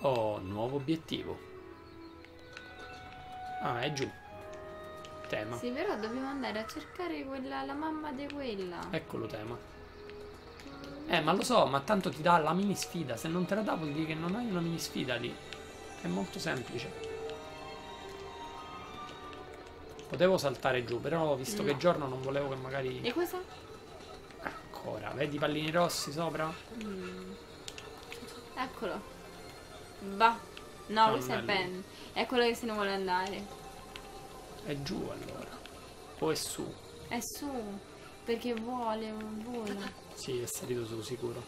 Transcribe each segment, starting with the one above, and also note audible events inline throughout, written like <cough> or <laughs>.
Oh, nuovo obiettivo. Ah, è giù. Tema. Sì, però dobbiamo andare a cercare quella, la mamma di quella. Eccolo tema. Eh, ma lo so, ma tanto ti dà la mini sfida. Se non te la dà vuol dire che non hai una mini sfida lì. È molto semplice. Potevo saltare giù, però visto No. che è giorno non volevo che magari... E questo? Ancora, vedi i pallini rossi sopra? Mm. Eccolo. Va. No, No, questo è non è. Ben. È quello che se ne vuole andare. È giù allora. O è su? È su. Perché vuole, vola. Sì, è salito su sicuro.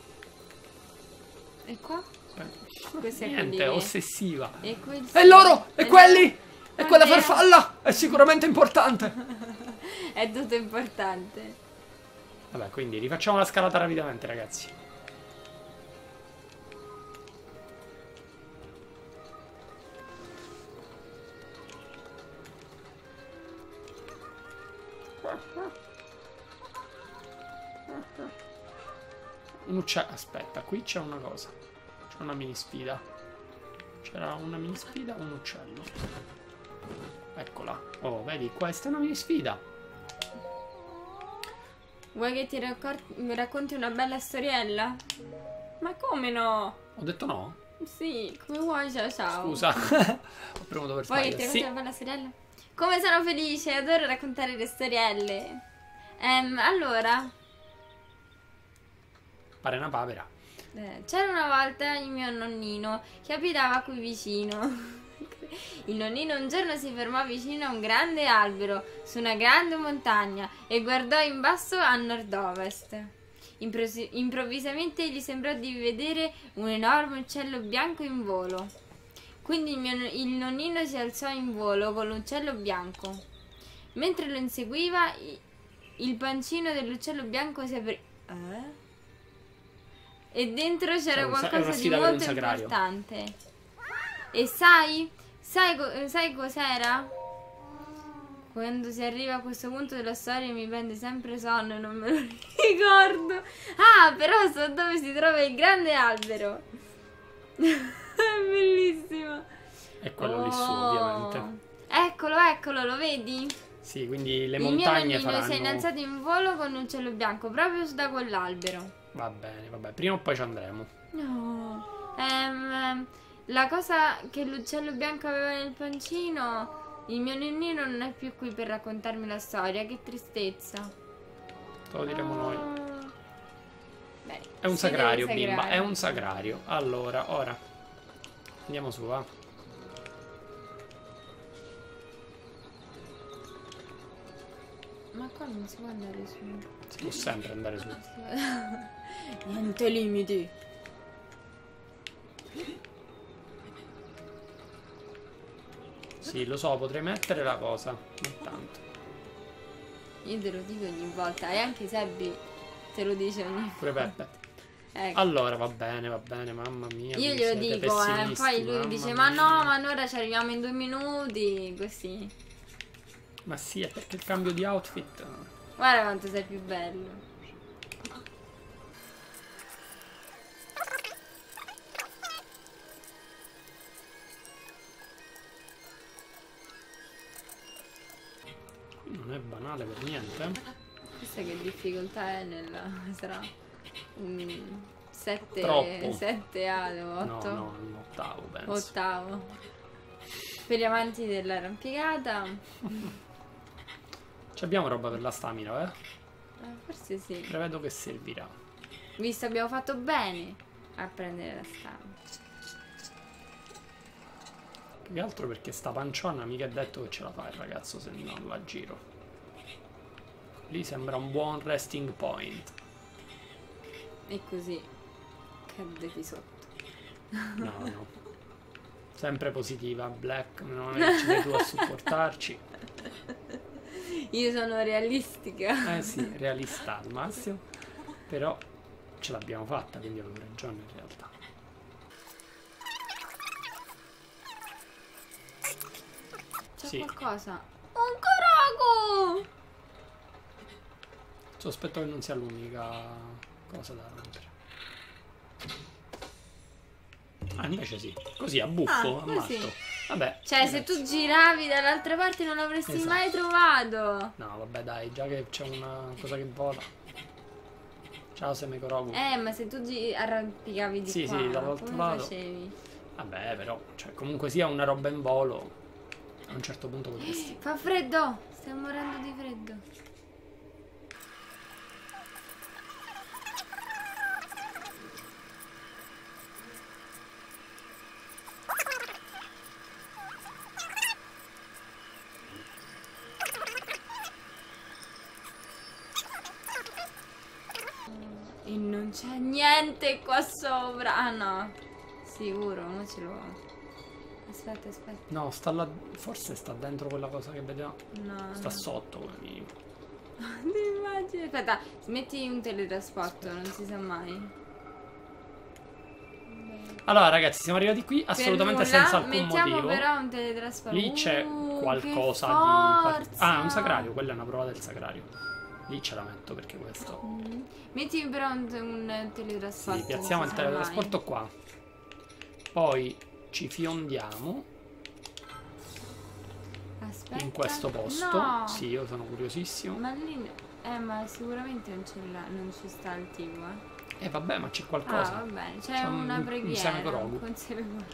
E qua? Eh, è Niente, quelli- ossessiva. E quel E loro! E quelli! E quella farfalla! È sicuramente importante! <laughs> È tutto importante. Vabbè, quindi rifacciamo la scalata rapidamente, ragazzi. Un uccello. Aspetta, qui c'è una cosa. C'è una mini sfida. C'era una mini sfida, un uccello. Eccola. Oh, vedi, questa è una mini sfida. Vuoi che ti mi racconti una bella storiella? Ma come no? Ho detto no? Sì, come vuoi, ciao ciao. Scusa. <laughs> Ho premuto per Vuoi che ti sbaglio. racconti Sì. una bella storiella? Come sono felice, adoro raccontare le storielle. Ehm, allora, Pare una papera. eh, c'era una volta il mio nonnino che abitava qui vicino. <laughs> Il nonnino un giorno si fermò vicino a un grande albero su una grande montagna e guardò in basso a nord-ovest. Improvvisamente gli sembrò di vedere un enorme uccello bianco in volo. Quindi il, mio il nonnino si alzò in volo con l'uccello bianco. Mentre lo inseguiva, il pancino dell'uccello bianco si aprì. Eh? E dentro c'era Cioè, qualcosa di molto importante. E sai? Sai, sai cos'era? Quando si arriva a questo punto della storia mi prende sempre sonno e non me lo <laughs> ricordo. Ah, però so dove si trova il grande albero. <laughs> <laughs> È bellissimo. È quello lì su, Oh. ovviamente. Eccolo, eccolo, lo vedi? Sì, quindi le il mio montagne nonnino faranno... si è innalzato in volo con un cielo bianco proprio da quell'albero. Va bene, vabbè. Prima o poi ci andremo. No. Ehm, la cosa che l'uccello bianco aveva nel pancino, il mio nonnino non è più qui per raccontarmi la storia, che tristezza. Te lo diremo noi. Ah. Beh, È un sagrario, il bimba. È un sagrario. Allora, ora. Andiamo su, va. Ma qua non si può andare su. Si può sempre andare su. <laughs> Niente limiti. Sì, lo so, potrei mettere la cosa. Non tanto. Io te lo dico ogni volta, e anche Sebbi te lo dice ogni volta. Pure Peppe. Ecco. Allora va bene, va bene, mamma mia. Io glielo dico, eh, poi lui dice: mia. Ma no, ma allora ci arriviamo in due minuti. Così. Ma sì, è perché il cambio di outfit. Guarda quanto sei più bello. Non è banale per niente. Eh. Questa che difficoltà è nella <laughs> Sarà... 7 7 alo 8 no, no, ottavo penso. Ottavo. Per gli amanti dell'arrampicata. <laughs> Abbiamo roba per la stamina eh? eh forse sì. Prevedo che servirà. Visto abbiamo fatto bene a prendere la stamina. Più che altro perché sta panciona mica è detto che ce la fa il ragazzo se non la giro. Lì sembra un buon resting point. E così cadeti sotto. No, no. <laughs> Sempre positiva, Black, non è che ci sei tu a supportarci. Io sono realistica. Eh sì, realista al massimo. Però ce l'abbiamo fatta, quindi avevo ragione in realtà. C'è Sì. qualcosa. Un coroco! Sospetto che non sia l'unica cosa da rompere. Ah, invece sì. Così, a buffo, Ah, a matto. Vabbè. Cioè, se tu giravi dall'altra parte non l'avresti Esatto. mai trovato. No, vabbè, dai, già che c'è una cosa che vola. Ciao, Semekorogu. Eh, ma se tu arrampicavi di Sì, qua, sì, dall'altro come lato. facevi? Vabbè, però, cioè, comunque sia una roba in volo. A un certo punto potresti. Fa freddo! Stiamo morendo di freddo. E non c'è niente qua sopra. Ah no. Sicuro, non ce l'ho. Aspetta, aspetta. No, sta là. Forse sta dentro quella cosa che vediamo. No. Sta no. sotto come minimo. <laughs> Ti immagini? Aspetta, smetti un teletrasporto, non si sa mai. Allora, ragazzi, siamo arrivati qui assolutamente nulla, senza alcun motivo. però un teletrasporto. Lì c'è Uh, qualcosa di. Ah, un sacrario, quella è una prova del sacrario. Lì ce la metto perché questo. Mm. Metti però un, un teletrasporto. Sì, piazziamo il teletrasporto qua. Poi ci fiondiamo mai. Aspetta. in questo posto. No. Sì, io sono curiosissimo. Ma lì. Eh, ma sicuramente non, c'è la, non ci sta il tipo, eh. E vabbè, ma c'è Ah, qualcosa. bene, c'è, C'è un- una un preghiera. un.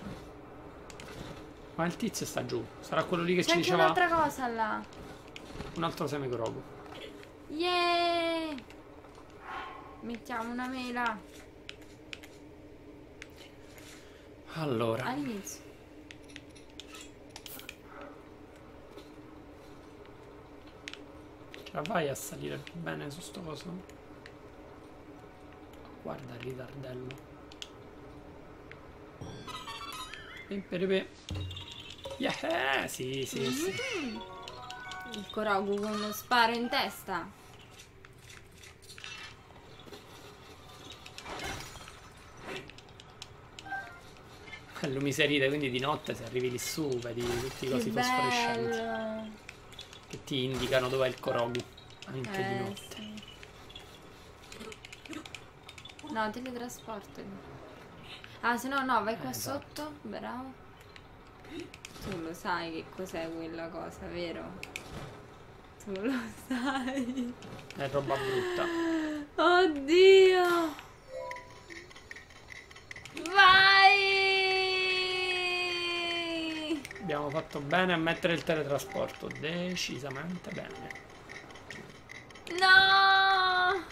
Ma il tizio sta giù. Sarà quello lì che C'è ci diceva un'altra cosa là. un altro semicorogu. Yeah! Mettiamo una mela Allora, all'inizio. ce la vai a salire bene su sto coso? Guarda il ritardello. Pimperipè. Yeah, sì, sì, sì. Il Korogu con uno sparo in testa. Lumiserite, quindi di notte se arrivi lì su vedi tutti i cosi che fosforescenti che ti indicano dov'è il Korogu. Anche di Eh, notte. sì. No, teletrasporto. Ah, se no, no, vai qua Eh, esatto. sotto. Bravo. Tu lo sai che cos'è quella cosa, vero? Tu lo sai. È roba brutta. Oddio! Vai! Abbiamo fatto bene a mettere il teletrasporto. Decisamente bene. No!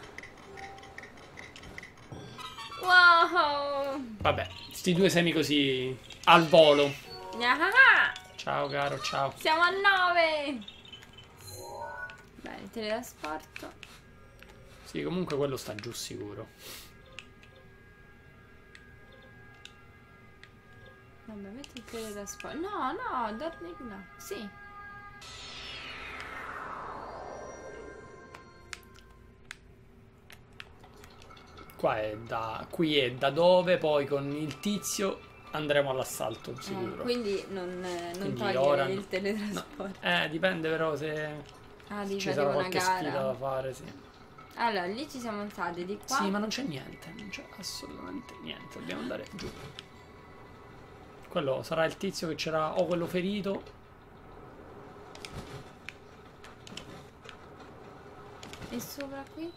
Wow! Vabbè, sti due semi così al volo. Ciao caro, ciao. Siamo a 9! Bene, teletrasporto. Sì, comunque quello sta giù sicuro. Vabbè, metti il teletrasporto. No, no, dormi là. Sì. Qua è da. Qui è da dove poi con il tizio andremo all'assalto, Eh, sicuro. quindi non, eh, non Quindi togliere ora il no. teletrasporto. Eh, dipende però se Ah, devi ci sarà qualche sfida gara. da fare, sì. Allora, lì ci siamo alzati di qua. Sì, ma non c'è niente, non c'è assolutamente niente. Dobbiamo andare giù. Quello sarà il tizio che c'era o quello ferito. E sopra qui?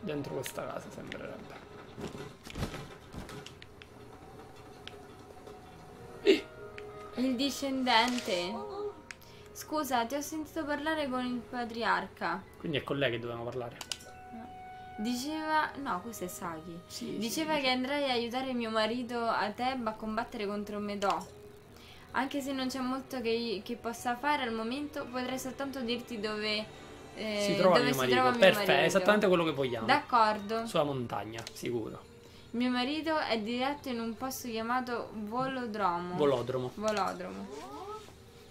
Dentro questa casa sembrerebbe. Il discendente. Scusa, ti ho sentito parlare con il patriarca. Quindi è con lei che dobbiamo parlare. Diceva. No, questo è Saki. Sì, Diceva sì, che andrai a aiutare mio marito a Teb a combattere contro Medò. Anche se non c'è molto che, che possa fare al momento, potrei soltanto dirti dove, eh, si trova dove mio si marito. Perfetto, è esattamente quello che vogliamo. D'accordo. Sulla montagna, sicuro. Mio marito è diretto in un posto chiamato Volodromo. Volodromo. Volodromo.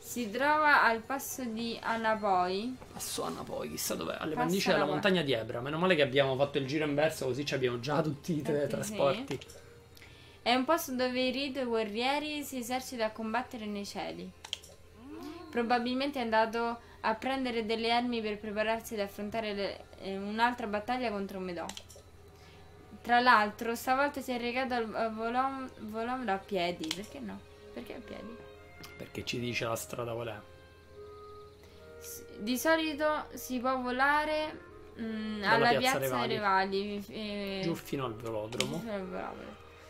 Si trova al passo di Anapoi. Passona poi, chissà dov'è. Alle pendici della la- montagna di Ebra. Meno male che abbiamo fatto il giro inverso, così ci abbiamo già tutti i teletrasporti. È un posto dove i rito guerrieri si esercitano a combattere nei cieli. Probabilmente è andato a prendere delle armi per prepararsi ad affrontare eh, un'altra battaglia contro Medò. Tra l'altro, stavolta si è recato al Volom- Volomro a piedi. Perché no? Perché a piedi? Perché ci dice la strada qual è. Di solito si può volare mm, Dalla alla piazza piazza Revali. Eh, Giù fino al velodromo.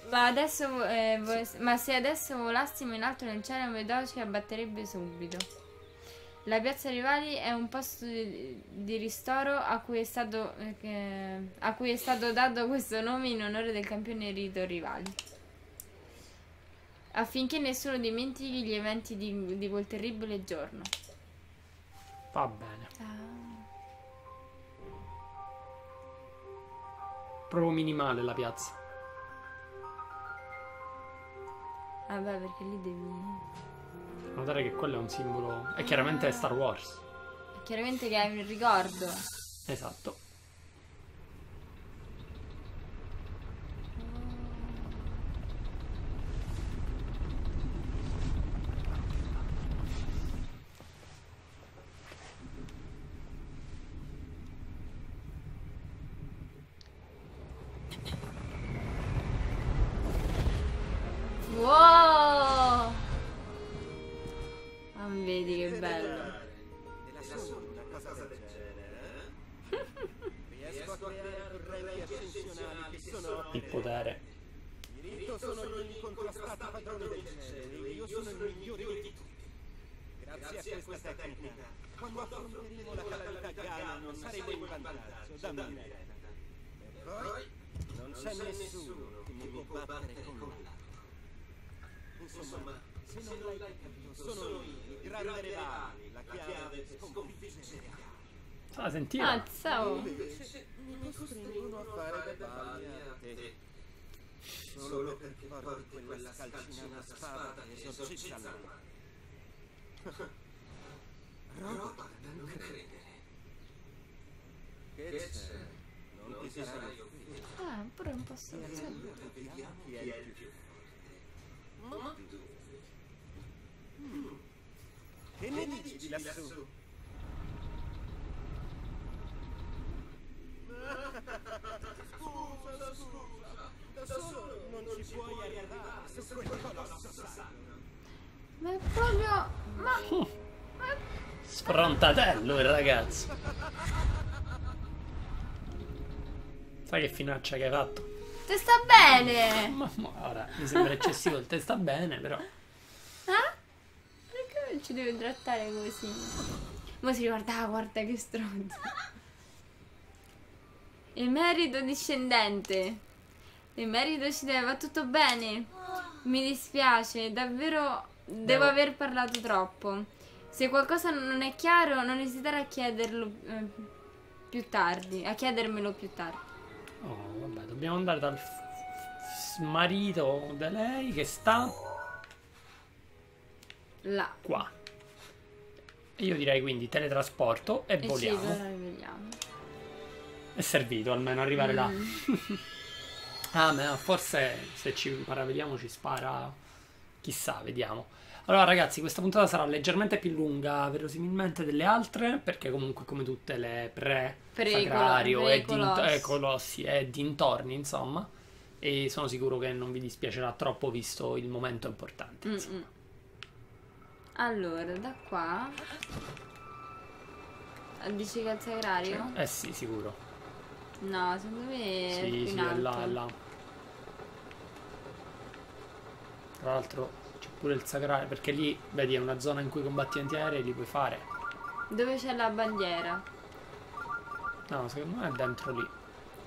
Ma adesso, eh, vo- ma se adesso volassimo in alto nel cielo, vedo ci abbatterebbe subito. La piazza Rivali è un posto di, di ristoro a cui, è stato, eh, a cui è stato dato questo nome in onore del campione Rito Rivali. Affinché nessuno dimentichi gli eventi di, di quel terribile giorno. Va bene. Proprio minimale la piazza. Vabbè, perché lì devi. Notare che quello è un simbolo. E chiaramente è Star Wars. Chiaramente che hai un ricordo. Esatto. Ah? Mazza, oh. Invece mi costringono a fare le palle a te. Solo perché porti quella scalcinata spada che esorcista l'anima. <laughs> Roba da non credere. Che c'è? Non ti sarai offeso. Ah, pure un po'. Allora vediamo chi è il più forte. Ma tu? Mm. Che ne dici di lassù? Scusa, scusa, da solo non ci puoi arrivare su quel colosso. Ma è proprio. Ma. Sfrontatello il ragazzo. Sai che finaccia che hai fatto? Ti sta bene! Ma, ma ora mi sembra eccessivo il te sta bene, però. Eh? Perché non ci devi trattare così? Ma si ah, guarda che stronzo. Emerito discendente. Emerito ci deve, va tutto bene. Mi dispiace, davvero devo Devo- aver parlato troppo. Se qualcosa non è chiaro, non esitare a chiederlo eh, più tardi, a chiedermelo più tardi. Oh, vabbè, dobbiamo andare dal marito di lei che sta Là. qua. Io direi quindi teletrasporto e E ci voliamo. È servito almeno arrivare là. Mm. <laughs> Ah, ma forse se ci maravediamo ci spara. Chissà, vediamo. Allora, ragazzi, questa puntata sarà leggermente più lunga, verosimilmente, delle altre, perché comunque, come tutte le pre pre- e, dint- colossi. colossi e dintorni, insomma. E sono sicuro che non vi dispiacerà troppo visto il momento importante. Mm-mm. Allora, da qua. Dici che è il sagrario? Eh sì, sicuro. No, secondo me è Sì, sì, in è alto. là, è là. Tra l'altro c'è pure il sacrario, perché lì, vedi, è una zona in cui combattimenti aerei li puoi fare. Dove c'è la bandiera? No, secondo me è dentro lì.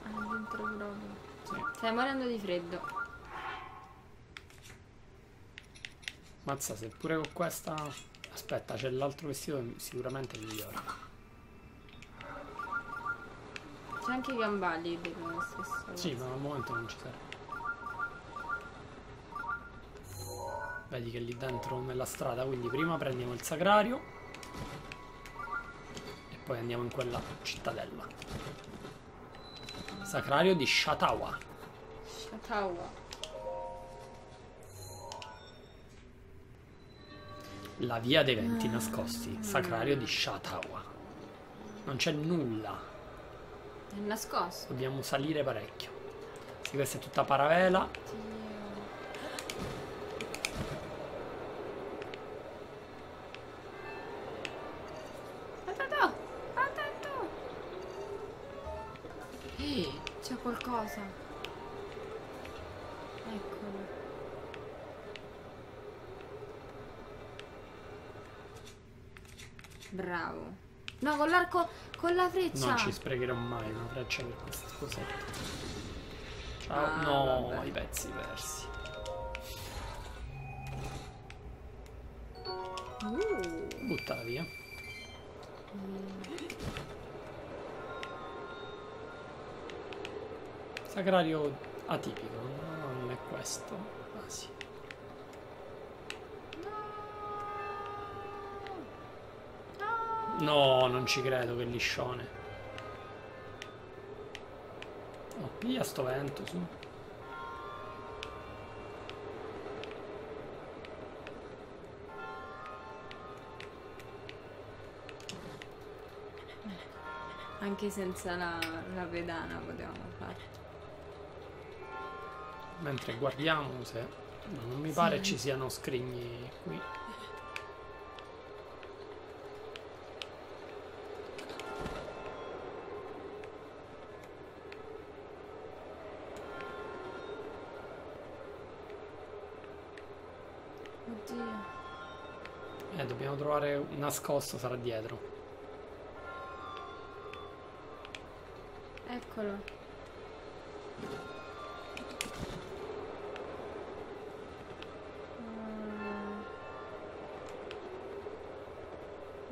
Ah, dentro proprio. Sì. Stai morendo di freddo. Mazza, se pure con questa... Aspetta, c'è l'altro vestito che sicuramente è C'è anche i gambali dello stesso. Sì, ma al momento non ci serve. Vedi che lì dentro nella strada, quindi prima prendiamo il sacrario e poi andiamo in quella cittadella. Sacrario di Shatawa. Shatawa. La via dei venti nascosti, sacrario di Shatawa. Non c'è nulla, È nascosto. dobbiamo salire parecchio. Sì, questa è tutta paravela. Attento! Attento! Eh, C'è qualcosa. Eccolo. Bravo. No, con l'arco, con la freccia. Non ci sprecherò mai una freccia per queste cosette. Ciao. Ah, no, vabbè. i pezzi persi. Uh. Buttala via. Sacrario atipico, no, non è questo. Ah sì. No, non ci credo che liscione. Oh, via sto vento, su. Anche senza la, la pedana potevamo fare. Mentre guardiamo se... no, non mi pare ci siano scrigni qui. Nascosto, sarà dietro. Eccolo.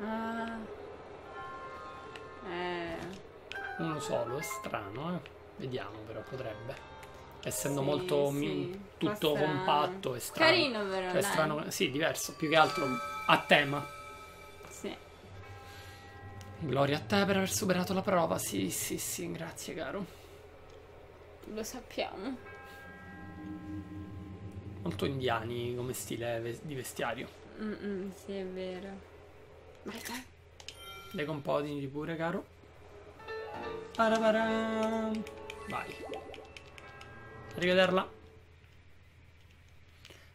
Ah. Eh. Uno solo, è strano, eh. Vediamo però, potrebbe. Essendo Sì, molto sì, tutto compatto e strano. Carino però, Cioè, strano, sì, diverso, più che altro a tema. Gloria a te per aver superato la prova. Sì, sì, sì, grazie caro. Lo sappiamo. Molto indiani come stile di vestiario. Mm-mm, sì, è vero. Vai, vai. Di pure, caro. Paraparam. Vai. Arrivederla.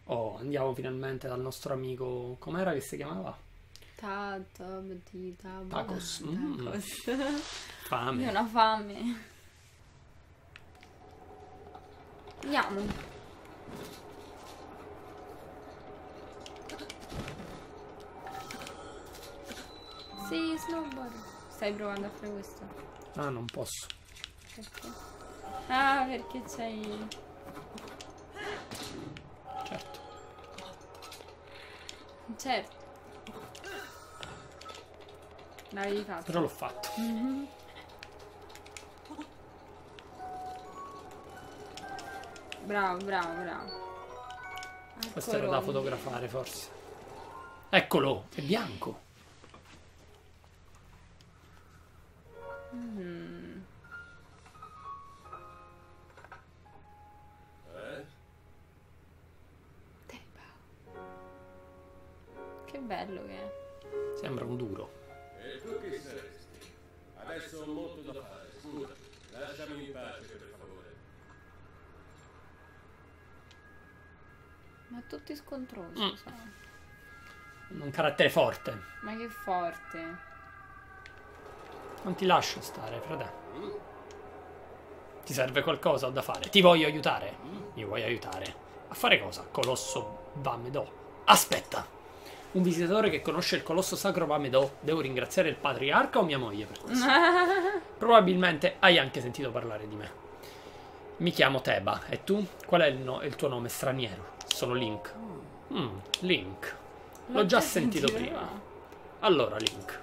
Oh, andiamo finalmente dal nostro amico. Com'era che si chiamava? Tato, batita, Tacos. Mm. Tacos. Io ho Fame. una fame. Andiamo. Sì, snowboard. Stai provando a fare questo? Ah, non posso. Perché? Ah, perché c'hai... Certo. Certo. L'avevi fatto. Però l'ho fatto. Bravo, bravo, bravo. Questo Arco era da fotografare, forse. Eccolo, è bianco. Scontrosi, Mm. sai. Un carattere forte. Ma che forte. Non ti lascio stare, frate. Ti serve qualcosa da fare? Ti voglio aiutare. Mi vuoi aiutare? A fare cosa? Colosso Vamedò. Aspetta! Un visitatore che conosce il colosso sacro Vamedò. Devo ringraziare il patriarca o mia moglie per questo? <laughs> Probabilmente hai anche sentito parlare di me. Mi chiamo Teba. E tu? Qual è il, no- il tuo nome straniero? Sono Link. Mm, Link. L'ho già sentito prima. Allora, Link.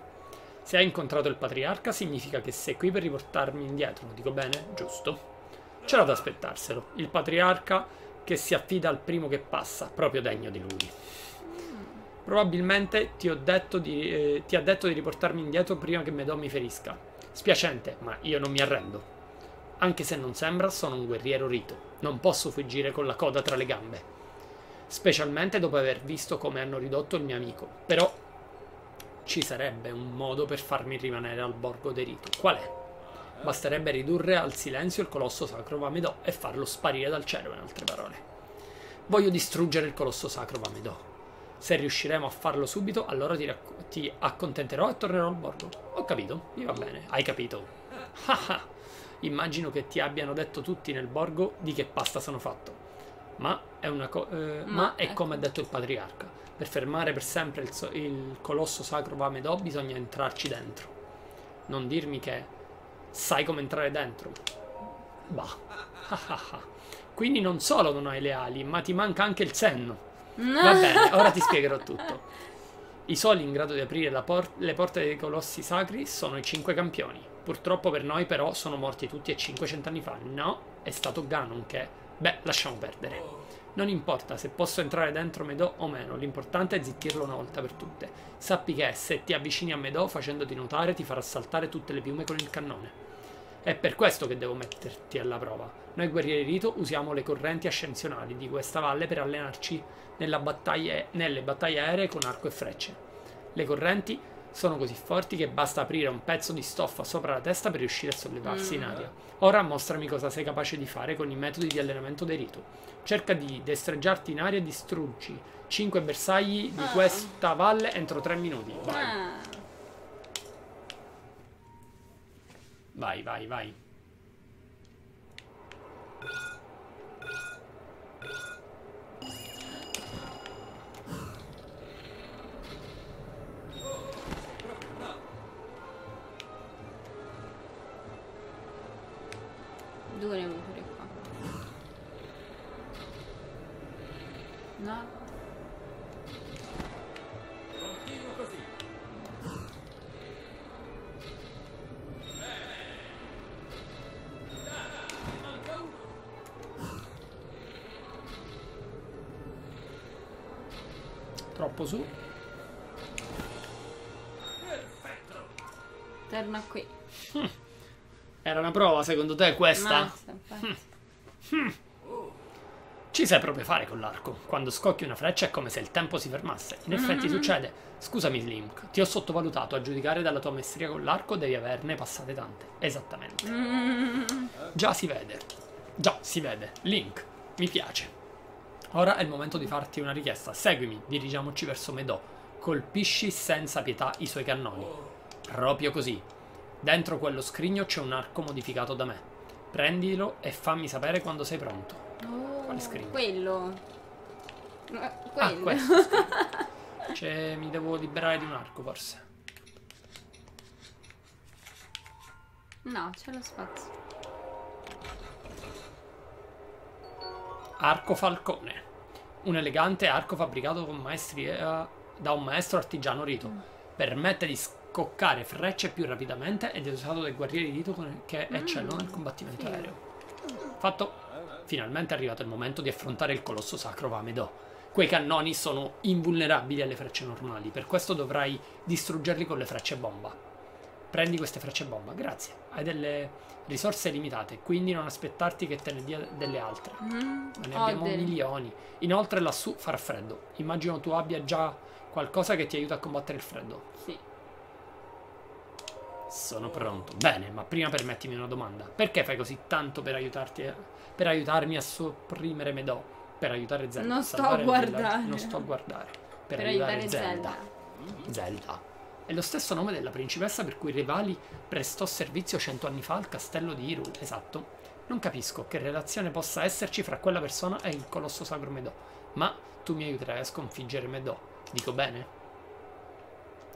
Se hai incontrato il patriarca significa che sei qui per riportarmi indietro, lo dico bene? Giusto. C'era da aspettarselo. Il patriarca che si affida al primo che passa, proprio degno di lui. Probabilmente ti, ho detto di, eh, ti ha detto di riportarmi indietro prima che Medò mi ferisca. Spiacente, ma io non mi arrendo. Anche se non sembra, sono un guerriero rito. Non posso fuggire con la coda tra le gambe. Specialmente dopo aver visto come hanno ridotto il mio amico. Però ci sarebbe un modo per farmi rimanere al borgo derito. Qual è? Basterebbe ridurre al silenzio il colosso sacro Vamedò e farlo sparire dal cielo, in altre parole. Voglio distruggere il colosso sacro Vamedò. Se riusciremo a farlo subito, allora ti, ti accontenterò e tornerò al borgo. Ho capito, mi va bene, hai capito. <laughs> Immagino che ti abbiano detto tutti nel borgo di che pasta sono fatto. Ma è, una co- eh, ma è ecco. come ha detto il patriarca. Per fermare per sempre il, so- il colosso sacro Vamedò bisogna entrarci dentro. Non dirmi che sai come entrare dentro. Bah. Ah ah ah. Quindi non solo non hai le ali, ma ti manca anche il senno. Va bene, ora ti spiegherò <laughs> tutto. I soli in grado di aprire por- le porte dei colossi sacri sono i cinque campioni. Purtroppo per noi, però, sono morti tutti e cinque cent'anni fa. No, è stato Ganon che. Beh, lasciamo perdere. Non importa se posso entrare dentro Medò o meno, l'importante è zittirlo una volta per tutte. Sappi che se ti avvicini a Medò facendoti notare ti farà saltare tutte le piume con il cannone. È per questo che devo metterti alla prova. Noi guerrieri rito usiamo le correnti ascensionali di questa valle per allenarci battaglia- nelle battaglie aeree con arco e frecce. Le correnti sono così forti che basta aprire un pezzo di stoffa sopra la testa per riuscire a sollevarsi in aria. Ora mostrami cosa sei capace di fare con i metodi di allenamento dei rito. Cerca di destreggiarti in aria e distruggi 5 bersagli di questa valle entro 3 minuti. Vai, Ah, vai, vai, vai. Troppo su. Torna qui. <laughs> Era una prova secondo te questa? Basta, infatti. <laughs> Ci sai proprio fare con l'arco. Quando scocchi una freccia è come se il tempo si fermasse. In effetti succede. Scusami Link, ti ho sottovalutato. A giudicare dalla tua maestria con l'arco devi averne passate tante. Esattamente. Già si vede. Già si vede. Link, mi piace. Ora è il momento di farti una richiesta. Seguimi, dirigiamoci verso Medò. Colpisci senza pietà i suoi cannoni. Proprio così. Dentro quello scrigno c'è un arco modificato da me. Prendilo e fammi sapere quando sei pronto. Oh, Quale scrigno? Quello. Eh, Ah, Quello. questo. scrigno. <laughs> Cioè, mi devo liberare di un arco, forse. No, c'è lo spazio. Arco falcone. Un elegante arco fabbricato con maestria da un maestro artigiano rito. Permette di scoccare frecce più rapidamente ed è usato dai guerrieri rito con- che eccellono nel combattimento aereo. Fatto. Finalmente è arrivato il momento di affrontare il colosso sacro Vamedò. Quei cannoni sono invulnerabili alle frecce normali, per questo dovrai distruggerli con le frecce bomba. Prendi queste frecce bomba, grazie. Hai delle risorse limitate, quindi non aspettarti che te ne dia delle altre. Mm, ne abbiamo del- milioni. Inoltre lassù farà freddo. Immagino tu abbia già qualcosa che ti aiuta a combattere il freddo. Sì. Sono pronto. Bene, ma prima permettimi una domanda. Perché fai così tanto per aiutarti a- per aiutarmi a sopprimere Medò? Per aiutare Zelda. Non sto a guardare. Non sto a guardare. Per, Per aiutare, aiutare Zelda. Zelda. Zelda. È lo stesso nome della principessa per cui Rivali prestò servizio cento anni fa al castello di Hyrule. Esatto. Non capisco che relazione possa esserci fra quella persona e il colosso sacro Medò. Ma tu mi aiuterai a sconfiggere Medò. Dico bene?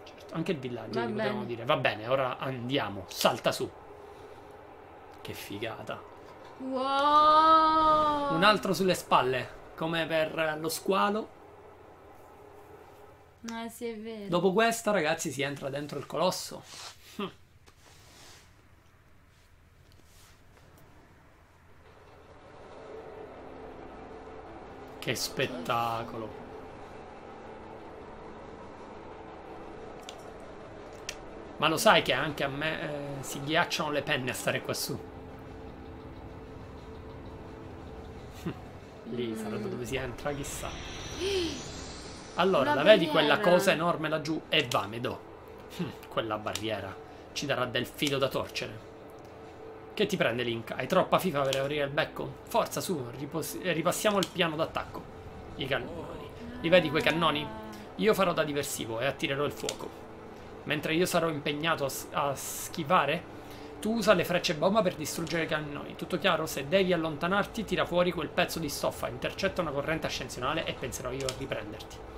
Certo, anche il villaggio Va bene. dire. Va bene, ora andiamo. Salta su. Che figata. Wow! Un altro sulle spalle, come per lo squalo. Ah, sì, è vero. Dopo questa, ragazzi, si entra dentro il colosso. Hm. Che spettacolo. Ma lo sai che anche a me eh, si ghiacciano le penne a stare qua su. Lì sarà da dove si entra, chissà. <gasps> <gasps> Allora, Una la vedi quella cosa enorme laggiù? E va, Medò. Hm, quella barriera ci darà del filo da torcere. Che ti prende Link? Hai troppa fifa per aprire il becco? Forza su, ripassiamo il piano d'attacco. I cannoni. Li vedi quei cannoni? Io farò da diversivo e attirerò il fuoco. Mentre io sarò impegnato a, a schivare, tu usa le frecce bomba per distruggere i cannoni. Tutto chiaro? Se devi allontanarti, tira fuori quel pezzo di stoffa, intercetta una corrente ascensionale e penserò io a riprenderti.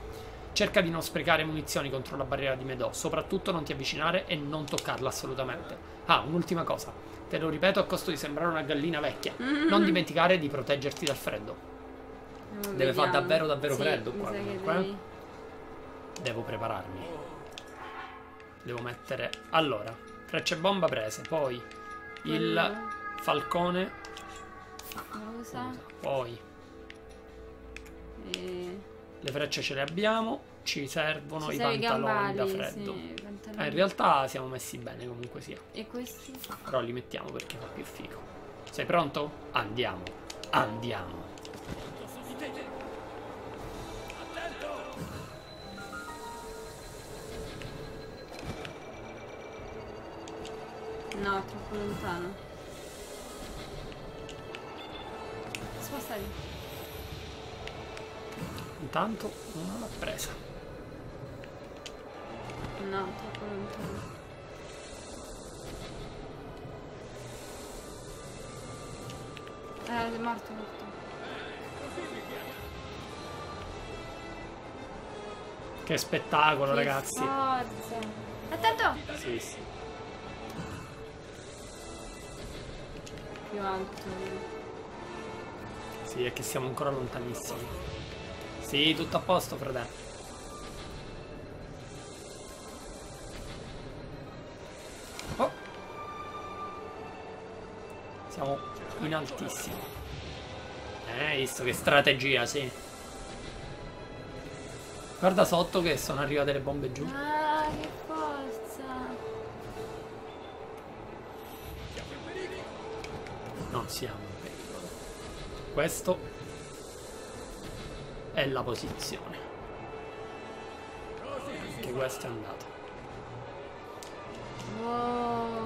Cerca di non sprecare munizioni contro la barriera di Medò, soprattutto non ti avvicinare e non toccarla assolutamente. Ah, un'ultima cosa. Te lo ripeto a costo di sembrare una gallina vecchia. Non dimenticare di proteggerti dal freddo. Deve fare davvero, davvero Sì, freddo qua, comunque, eh. devi- Devo prepararmi. Devo mettere... Allora, frecce bomba prese, poi il Quello. falcone, Cosa? poi E... le frecce ce le abbiamo, ci servono Ci i pantaloni da gambali, freddo. sì, pantaloni. Eh, in realtà siamo messi bene comunque sia. E questi? Però li mettiamo perché fa più figo. Sei pronto? Andiamo. Andiamo. No, troppo lontano. Spostati. Intanto una l'ha presa. No, troppo lontano. Eh, è morto, è morto. Che spettacolo, Che ragazzi. Forza. Attento! Sì, sì. Più alto. Sì, è che siamo ancora lontanissimi. Sì, tutto a posto, fratello. Oh. Siamo in altissimo. Eh, hai visto che strategia, sì. Guarda sotto che sono arrivate le bombe giù. Ah, che forza! Non siamo in pericolo. Questo è la posizione. Anche questo è andato. Wow.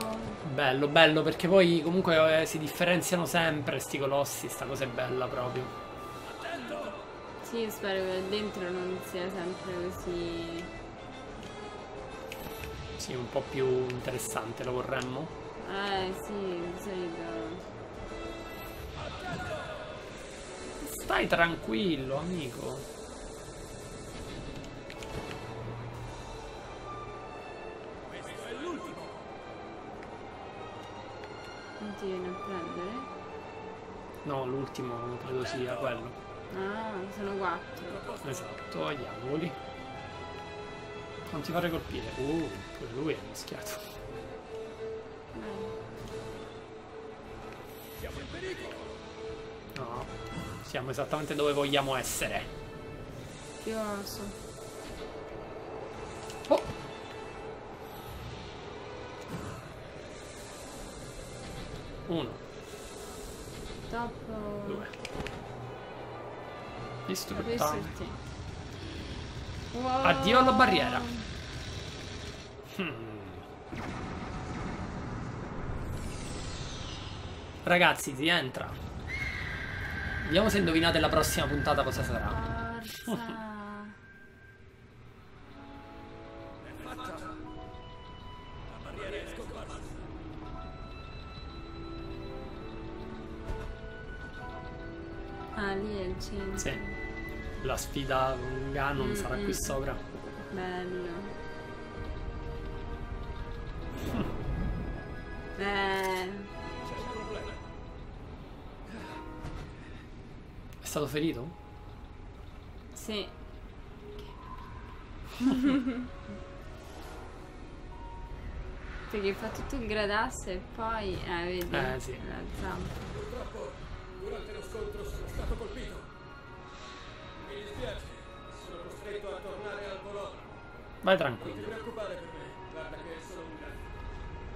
Bello, bello, perché poi comunque eh, si differenziano sempre sti colossi, sta cosa è bella proprio. Sì, spero che dentro non sia sempre così. Sì, un po' più interessante, lo vorremmo. Eh, sì, di solito. Stai tranquillo, amico. Non ti viene a prendere? No, l'ultimo credo sia quello. Ah, sono quattro. Esatto, togliamoli. Non ti fare colpire. Uh, pure lui è mischiato. Siamo esattamente dove vogliamo essere. Più osso. Oh! Uno, Top. due. Questo Distruttano. sì. Wow. Addio alla barriera. Hmm. Ragazzi, si entra. Vediamo se indovinate la prossima puntata cosa sarà. Forza. Ah, lì è il centro. Sì. La sfida con Ganon Mm, sarà mm. qui sopra. Bello. <laughs> Eh, stato ferito? sì. Perché fa tutto il gradasso e poi, eh, vedi? Eh, sì. La zampa. Purtroppo, durante lo scontro sono stato colpito. Mi dispiace, sono costretto a tornare al volo. Vai Non ti tranquillo. preoccupare per me, guarda che sono un grande.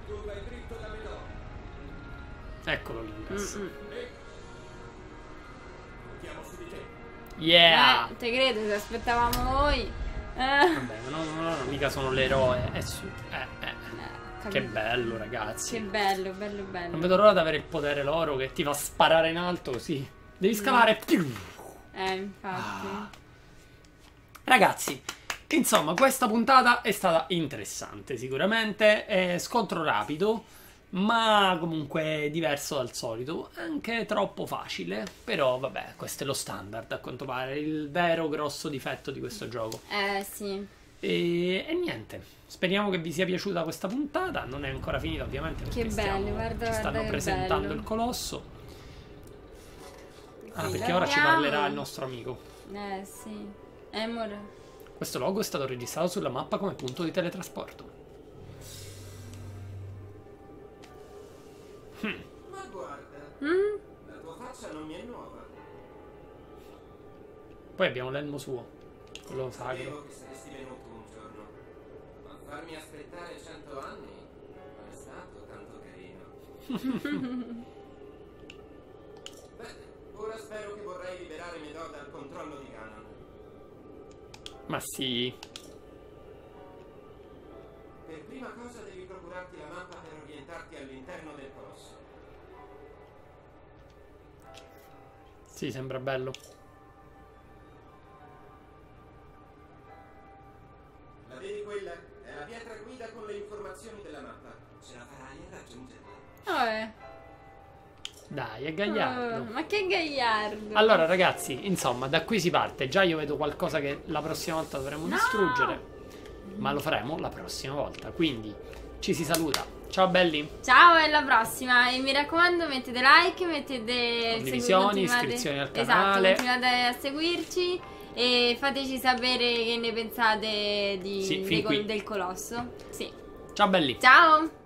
Tu vai dritto da Melò. Eccolo Linkas. Mm-mm. Contiamo Yeah! Eh, te credo, se aspettavamo voi. Eh. Vabbè, ma no, no, no, mica sono l'eroe. È su. Eh, eh. capito. Che bello, ragazzi. Che bello, bello, bello. Non vedo l'ora di avere il potere loro che ti fa sparare in alto così. Devi scalare. Eh, infatti. Ah. Ragazzi, insomma, questa puntata è stata interessante, sicuramente. È scontro rapido, ma comunque diverso dal solito. Anche troppo facile. Però, vabbè, questo è lo standard, a quanto pare. Il vero grosso difetto di questo gioco. Eh, sì. E, e niente. Speriamo che vi sia piaciuta questa puntata. Non è ancora finita, ovviamente. perché Che stiamo- bello, guarda, ci stanno guarda presentando bello. il colosso. Ah, Qui perché ora ci parlerà il nostro amico. Eh, sì. Emor. Questo logo è stato registrato sulla mappa come punto di teletrasporto. Ma guarda, Mm? la tua faccia non mi è nuova. Poi abbiamo l'elmo suo, quello sacro. Sapevo che saresti venuto un giorno. Ma farmi aspettare cento anni non è stato tanto carino. <laughs> Bene, ora spero che vorrai liberare Medò dal controllo di Ganon. Ma sì, Per prima cosa devi procurarti la mappa per orientarti all'interno del colosso. Sì, sembra bello. La vedi quella? È la pietra guida con le informazioni della mappa. Ce la farai a raggiungerla. Vabbè. Dai, è Oh, gagliardo. ma che gagliardo. Allora, ragazzi, insomma, da qui si parte. Già io vedo qualcosa che la prossima volta dovremo No! distruggere. Ma lo faremo la prossima volta. Quindi ci si saluta. Ciao belli. Ciao e alla prossima e mi raccomando mettete like, mettete Condivisioni, iscrizioni al esatto, canale. continuate a seguirci e fateci sapere che ne pensate di- Sì, qui. del colosso. Sì. Ciao belli. Ciao!